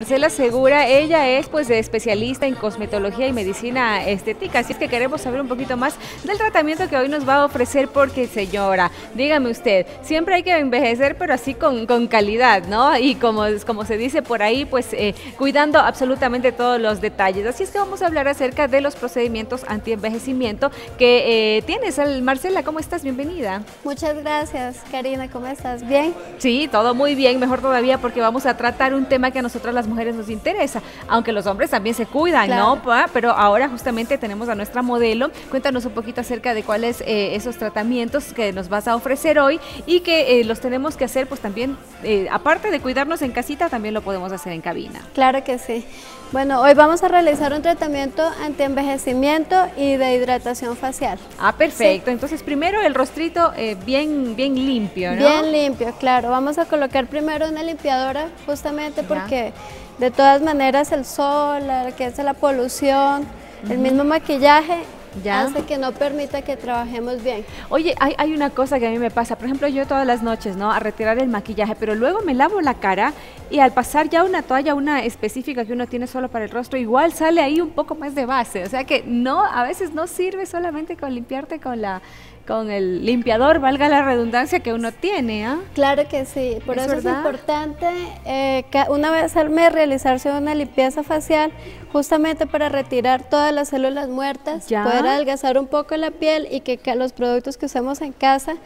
Marcela Segura, ella es pues especialista en cosmetología y medicina estética, así es que queremos saber un poquito más del tratamiento que hoy nos va a ofrecer porque señora, dígame usted, siempre hay que envejecer pero así con, con calidad, ¿no? Y como, como se dice por ahí, pues eh, cuidando absolutamente todos los detalles. Así es que vamos a hablar acerca de los procedimientos anti-envejecimiento que eh, tienes. Marcela, ¿cómo estás? Bienvenida. Muchas gracias, Karina, ¿cómo estás? ¿Bien? Sí, todo muy bien, mejor todavía porque vamos a tratar un tema que a nosotras las mujeres nos interesa, aunque los hombres también se cuidan, ¿no? Pero ahora justamente tenemos a nuestra modelo. Cuéntanos un poquito acerca de cuáles eh, esos tratamientos que nos vas a ofrecer hoy y que eh, los tenemos que hacer, pues también, eh, aparte de cuidarnos en casita, también lo podemos hacer en cabina. Claro que sí. Bueno, hoy vamos a realizar un tratamiento anti-envejecimiento y de hidratación facial. Ah, perfecto. Entonces, primero el rostrito bien, bien limpio, ¿no? Bien limpio, claro. Vamos a colocar primero una limpiadora justamente porque de todas maneras el sol, la, que es la polución, el mismo maquillaje ¿Ya? hace que no permita que trabajemos bien. Oye, hay, hay, una cosa que a mí me pasa, por ejemplo, yo todas las noches, ¿no? A retirar el maquillaje, pero luego me lavo la cara y al pasar ya una toalla, una específica que uno tiene solo para el rostro, igual sale ahí un poco más de base. O sea que no, a veces no sirve solamente con limpiarte con la con el limpiador, valga la redundancia que uno tiene. ¿ah? Claro que sí, por eso es importante eh, una vez al mes realizarse una limpieza facial justamente para retirar todas las células muertas, poder adelgazar un poco la piel y que, los productos que usemos en casa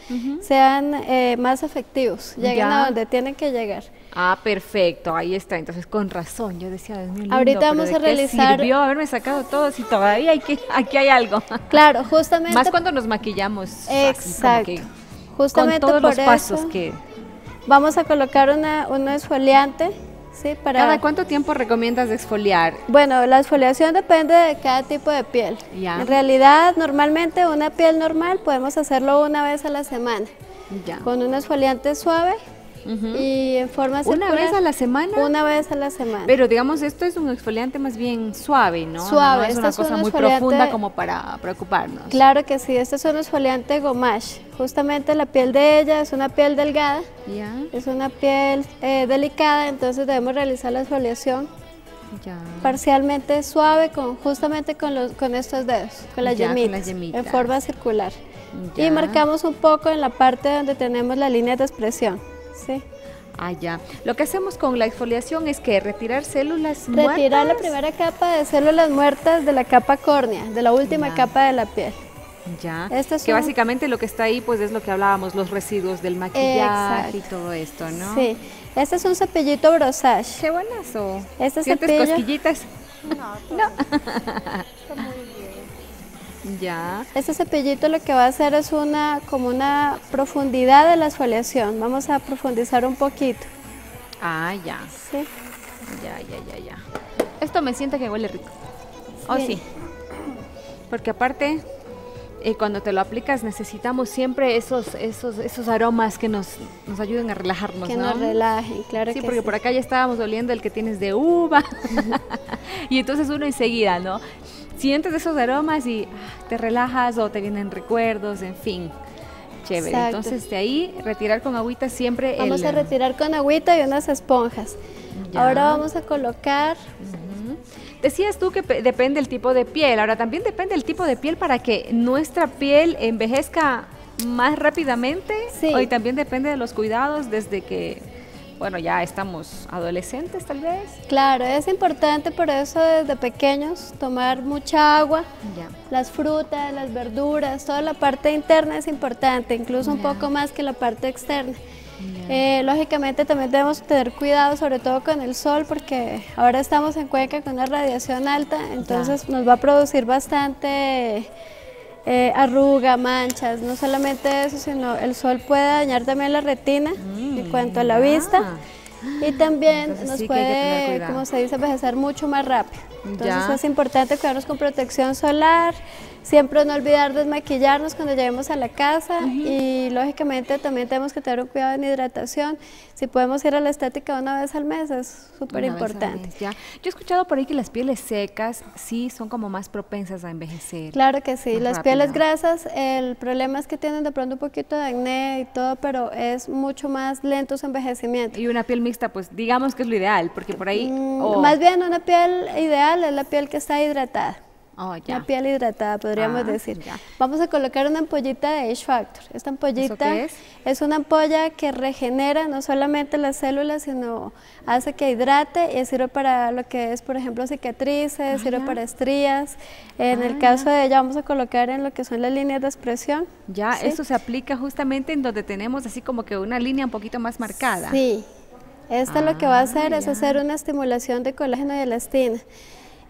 sean eh, más efectivos, lleguen a donde tienen que llegar. Ah, perfecto, ahí está. Entonces, con razón, yo decía, Dios mío, Ahorita vamos a realizar. Sirvió haberme sacado todo y todavía hay que, aquí hay algo. Claro, justamente. Más cuando nos maquillamos. Exacto. justamente con todos los pasos que. Vamos a colocar una, un exfoliante. Sí, para... ¿Cada cuánto tiempo recomiendas exfoliar? Bueno, la exfoliación depende de cada tipo de piel. Ya. En realidad, normalmente una piel normal podemos hacerlo una vez a la semana. Ya. Con un exfoliante suave y en forma ¿Una vez a la semana? Una vez a la semana. Pero digamos, esto es un exfoliante más bien suave, ¿no? Suave. es una cosa muy profunda como para preocuparnos. Claro que sí, este es un exfoliante gomash. Justamente la piel de ella es una piel delgada, ya. es una piel eh, delicada, entonces debemos realizar la exfoliación ya. parcialmente suave con justamente con los con estos dedos, con las, yemitas, en forma circular. Y marcamos un poco en la parte donde tenemos la línea de expresión. Sí. Ah, ya. Lo que hacemos con la exfoliación es que retirar células muertas. Retirar la primera capa de células muertas de la capa córnea, de la última capa de la piel. Ya. que básicamente lo que está ahí pues es lo que hablábamos, los residuos del maquillaje y todo esto, ¿no? Sí. Este es un cepillito brosage. Qué buenazo. Este ¿Sientes cepillo... cosquillitas? No, no. Ya. Este cepillito lo que va a hacer es una como una profundidad de la exfoliación. Vamos a profundizar un poquito. Ah, ya. Sí. Ya, ya, ya, ya. Esto me siente que huele rico. Oh, sí. Porque aparte, eh, cuando te lo aplicas necesitamos siempre esos, esos, esos aromas que nos, nos ayuden a relajarnos. Que nos relajen, claro. Sí, porque por acá ya estábamos oliendo el que tienes de uva. y entonces uno enseguida, ¿no? Sientes esos aromas y ah, te relajas o te vienen recuerdos, en fin. Chévere. Entonces de ahí retirar con agüita siempre. Vamos a retirar con agüita y unas esponjas. Ahora vamos a colocar. Decías tú que depende el tipo de piel. Ahora también depende el tipo de piel para que nuestra piel envejezca más rápidamente. Sí. Y también depende de los cuidados desde que bueno, ya estamos adolescentes tal vez. Claro, es importante por eso desde pequeños tomar mucha agua, las frutas, las verduras, toda la parte interna es importante, incluso un poco más que la parte externa. Eh, lógicamente también debemos tener cuidado sobre todo con el sol porque ahora estamos en Cuenca con una radiación alta, entonces nos va a producir bastante eh, arruga, manchas, no solamente eso, sino el sol puede dañar también la retina mm, en cuanto a la vista. y también nos puede, como se dice, envejecer mucho más rápido. Entonces es importante cuidarnos con protección solar, Siempre no olvidar desmaquillarnos cuando lleguemos a la casa y lógicamente también tenemos que tener un cuidado en hidratación. Si podemos ir a la estética una vez al mes es súper importante. Yo he escuchado por ahí que las pieles secas sí son como más propensas a envejecer. Claro que sí, las pieles grasas, el problema es que tienen de pronto un poquito de acné y todo, pero es mucho más lento su envejecimiento. Y una piel mixta, pues digamos que es lo ideal, porque por ahí... Mm, más bien una piel ideal es la piel que está hidratada. Oh, Una piel hidratada, podríamos ah, decir. Vamos a colocar una ampollita de Age Factor. Esta ampollita es? una ampolla que regenera no solamente las células, sino hace que hidrate y sirve para lo que es, por ejemplo, cicatrices, sirve para estrías. En el ah, caso de ella vamos a colocar en lo que son las líneas de expresión. Ya, eso se aplica justamente en donde tenemos así como que una línea un poquito más marcada. Sí, esto lo que va a ah, hacer es hacer una estimulación de colágeno y elastina.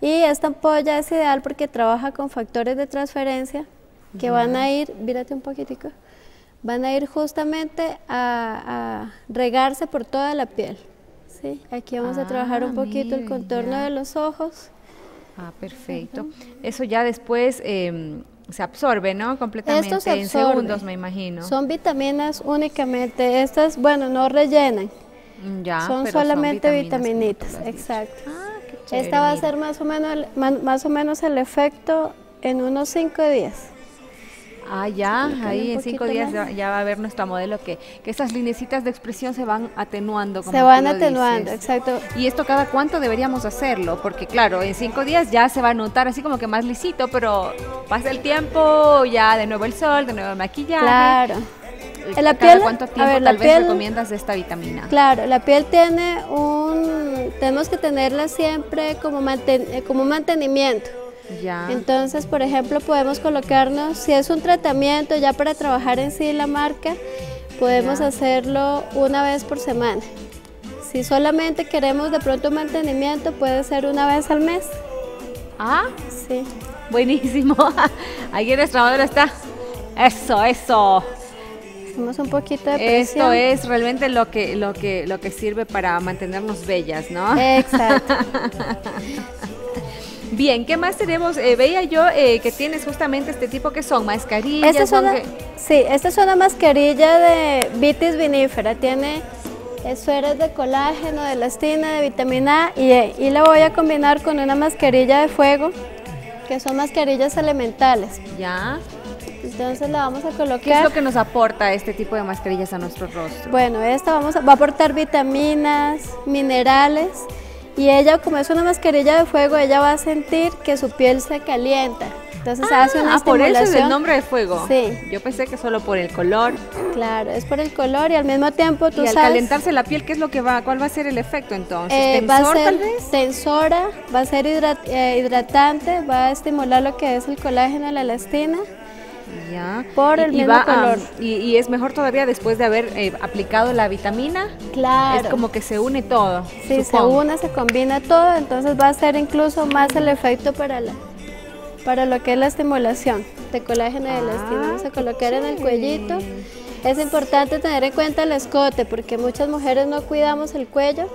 Y esta ampolla es ideal porque trabaja con factores de transferencia que van a ir, mírate un poquitico, van a ir justamente a, regarse por toda la piel. ¿sí? Aquí vamos a trabajar un ah, poquito el contorno de los ojos. Ah, perfecto. Eso ya después em, se absorbe, ¿no? Completamente en segundos, me imagino. Son vitaminas únicamente. Estas, bueno, no rellenan. Ya, son solamente vitaminitas, exacto. Ah, esta va a ser más o, menos, más o menos el efecto en unos cinco días. Ah, ya, ahí en cinco días ya, va a ver nuestra modelo que, que esas linecitas de expresión se van atenuando. se van atenuando, exacto. ¿Y esto cada cuánto deberíamos hacerlo? Porque claro, en cinco días ya se va a notar así como que más lisito, pero pasa el tiempo, ya de nuevo el sol, de nuevo el maquillaje. Claro. En la piel, ¿Cuánto tiempo tal vez recomiendas de esta vitamina? Claro, la piel tiene un... Tenemos que tenerla siempre como, eh, como mantenimiento. Ya. Entonces, por ejemplo, podemos colocarnos, si es un tratamiento ya para trabajar en sí la marca, podemos hacerlo una vez por semana. Si solamente queremos de pronto mantenimiento, puede ser una vez al mes. Ah, sí. Buenísimo. Ahí nuestra madre está. Eso, eso un poquito de presión. Esto es realmente lo que, lo que, lo que sirve para mantenernos bellas, ¿no? Exacto. Bien, ¿qué más tenemos? Eh, veía yo eh, que tienes justamente este tipo que son mascarillas. Esta es una, Sí, esta es una mascarilla de vitis vinífera. Tiene esferas de colágeno, de elastina, de vitamina A y, y la voy a combinar con una mascarilla de fuego, que son mascarillas elementales. Ya. Entonces la vamos a colocar. ¿Qué es lo que nos aporta este tipo de mascarillas a nuestro rostro? Bueno, esta vamos a, va a aportar vitaminas, minerales y ella, como es una mascarilla de fuego, ella va a sentir que su piel se calienta. Entonces ah, hace una ah, por eso es el nombre de fuego. Sí. Yo pensé que solo por el color. Claro, es por el color y al mismo tiempo tú y al calentarse la piel, ¿qué es lo que va? ¿Cuál va a ser el efecto entonces? Eh, ¿Tensor, va a ser tal vez? tensora, va a ser eh, hidratante, va a estimular lo que es el colágeno, la elastina ya. Por el mismo color. y, es mejor todavía después de haber eh, aplicado la vitamina. Claro. Es como que se une todo. Sí, se une, se combina todo, entonces va a ser incluso más el efecto para la para lo que es la estimulación de colágeno y elastina. Vamos a ah, colocar en el cuellito. Es importante tener en cuenta el escote porque muchas mujeres no cuidamos el cuello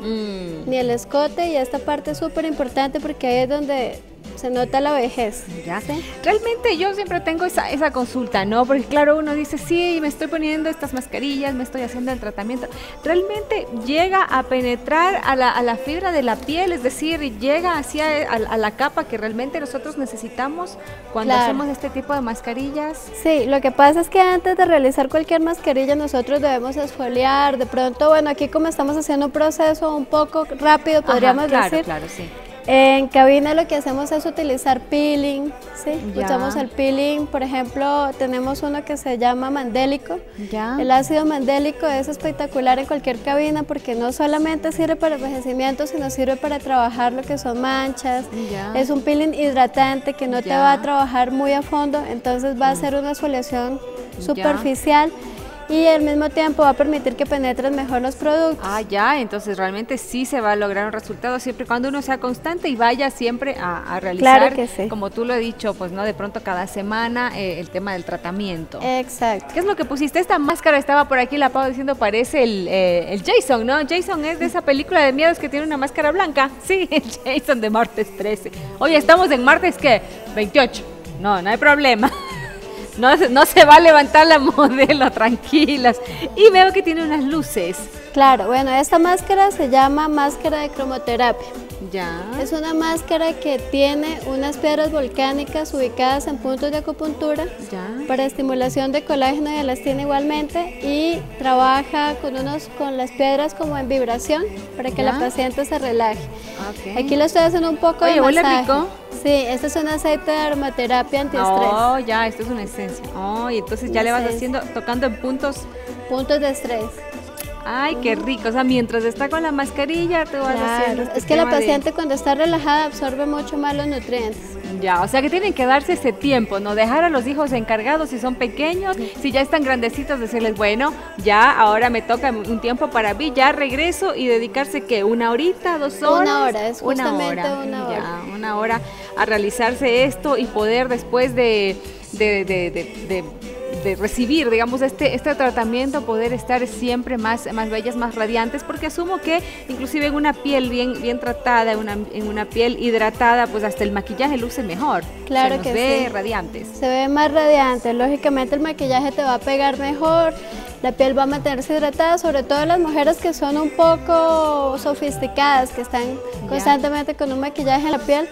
mm. ni el escote y esta parte es súper importante porque ahí es donde se nota la vejez. Ya. sé. Realmente yo siempre tengo esa, esa consulta, ¿no? Porque claro, uno dice, sí, me estoy poniendo estas mascarillas, me estoy haciendo el tratamiento. Realmente llega a penetrar a la, a la fibra de la piel, es decir, llega hacia a, la capa que realmente nosotros necesitamos cuando hacemos este tipo de mascarillas. Sí, lo que pasa es que antes de realizar cualquier mascarilla nosotros debemos esfoliar, de pronto, bueno, aquí como estamos haciendo un proceso un poco rápido, podríamos claro, decir. Claro, sí en cabina lo que hacemos es utilizar peeling, ¿sí? Usamos el peeling, por ejemplo, tenemos uno que se llama mandélico. El ácido mandélico es espectacular en cualquier cabina porque no solamente sirve para envejecimiento, sino sirve para trabajar lo que son manchas. Es un peeling hidratante que no te va a trabajar muy a fondo, entonces va a ser una exfoliación superficial y al mismo tiempo va a permitir que penetren mejor los productos. Ah, ya, entonces realmente sí se va a lograr un resultado siempre y cuando uno sea constante y vaya siempre a, realizar, claro que sí. como tú lo has dicho, pues no de pronto cada semana eh, el tema del tratamiento. Exacto. ¿Qué es lo que pusiste? Esta máscara estaba por aquí, la Pau diciendo parece el, eh, el Jason, ¿no? Jason es de esa película de miedos que tiene una máscara blanca. Sí, el Jason de martes 13. Oye, estamos en martes, ¿qué? 28. no, no hay problema. No, no se va a levantar la modelo, tranquilas. Y veo que tiene unas luces. Claro, bueno, esta máscara se llama máscara de cromoterapia. Ya. Es una máscara que tiene unas piedras volcánicas ubicadas en puntos de acupuntura para estimulación de colágeno, ya las tiene igualmente y trabaja con unos con las piedras como en vibración para que la paciente se relaje. Aquí lo estoy haciendo un poco de masaje. rico. Sí, este es un aceite de aromaterapia antiestrés. Oh, ya, esto es una esencia. Oh, y entonces ya le vas haciendo, tocando en puntos. Puntos de estrés. Ay, qué rico. O sea, mientras está con la mascarilla, te vas haciendo. Este es que la paciente cuando está relajada absorbe mucho más los nutrientes. Ya, o sea que tienen que darse ese tiempo, no dejar a los hijos encargados si son pequeños, si ya están grandecitos, decirles, bueno, ya ahora me toca un tiempo para mí, ya regreso y dedicarse que una horita, dos horas. Una hora, es justamente una hora. Una hora, ya, una hora a realizarse esto y poder después de, de, de, de de recibir, digamos, este, este tratamiento, poder estar siempre más, más bellas, más radiantes, porque asumo que inclusive en una piel bien, bien tratada, en una, en una piel hidratada, pues hasta el maquillaje luce mejor. Claro Se que ve radiantes. Se ve más radiante, lógicamente el maquillaje te va a pegar mejor, la piel va a mantenerse hidratada, sobre todo las mujeres que son un poco sofisticadas, que están constantemente con un maquillaje en la piel.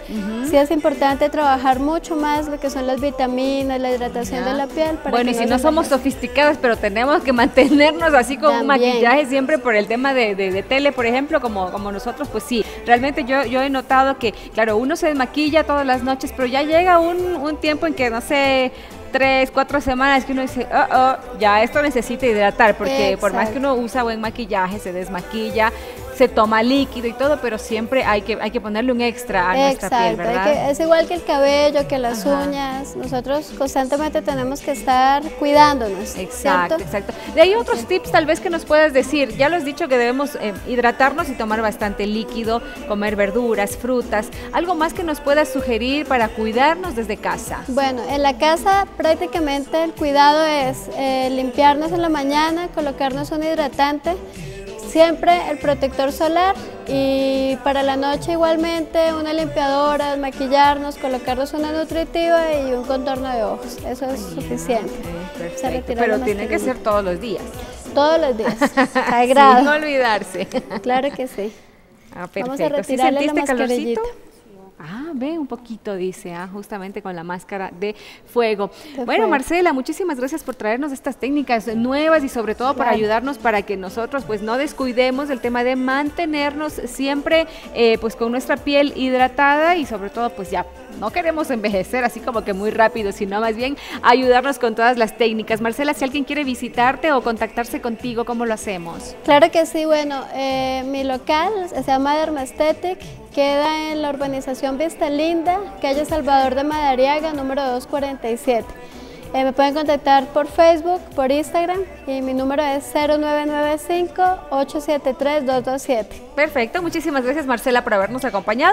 Sí es importante trabajar mucho más lo que son las vitaminas, la hidratación de la piel. bueno, y si no somos sofisticadas, pero tenemos que mantenernos así con un maquillaje siempre por el tema de, tele, por ejemplo, como, como nosotros, pues sí. Realmente yo, yo he notado que, claro, uno se desmaquilla todas las noches, pero ya llega un, un tiempo en que, no sé, tres, cuatro semanas que uno dice, oh, oh, ya esto necesita hidratar, porque por más que uno usa buen maquillaje, se desmaquilla, se toma líquido y todo, pero siempre hay que, hay que ponerle un extra a nuestra piel, ¿verdad? es igual que el cabello, que las uñas, nosotros constantemente tenemos que estar cuidándonos. Exacto, exacto. De ahí otros tips tal vez que nos puedas decir, ya lo has dicho que debemos eh, hidratarnos y tomar bastante líquido, comer verduras, frutas, algo más que nos puedas sugerir para cuidarnos desde casa. Bueno, en la casa prácticamente el cuidado es eh, limpiarnos en la mañana, colocarnos un hidratante, Siempre el protector solar y para la noche igualmente una limpiadora, maquillarnos, colocarnos una nutritiva y un contorno de ojos. Eso es suficiente. Pero tiene que ser todos los días. Todos los días, sagrado. Sin olvidarse. Claro que sí. Ah, perfecto. Vamos a retirarle la mascarillita. Ah, ve un poquito, dice, ah, justamente con la máscara de fuego. bueno, Marcela, muchísimas gracias por traernos estas técnicas nuevas y sobre todo para ayudarnos para que nosotros pues no descuidemos el tema de mantenernos siempre eh, pues con nuestra piel hidratada y sobre todo pues ya no queremos envejecer así como que muy rápido, sino más bien ayudarnos con todas las técnicas. Marcela, si alguien quiere visitarte o contactarse contigo, ¿cómo lo hacemos? Claro que sí, bueno, eh, mi local se llama Dermaesthetic, queda en la urbanización Vista Linda, calle Salvador de Madariaga, número 247. Eh, me pueden contactar por Facebook, por Instagram y mi número es 0995-873-227. Perfecto, muchísimas gracias Marcela por habernos acompañado.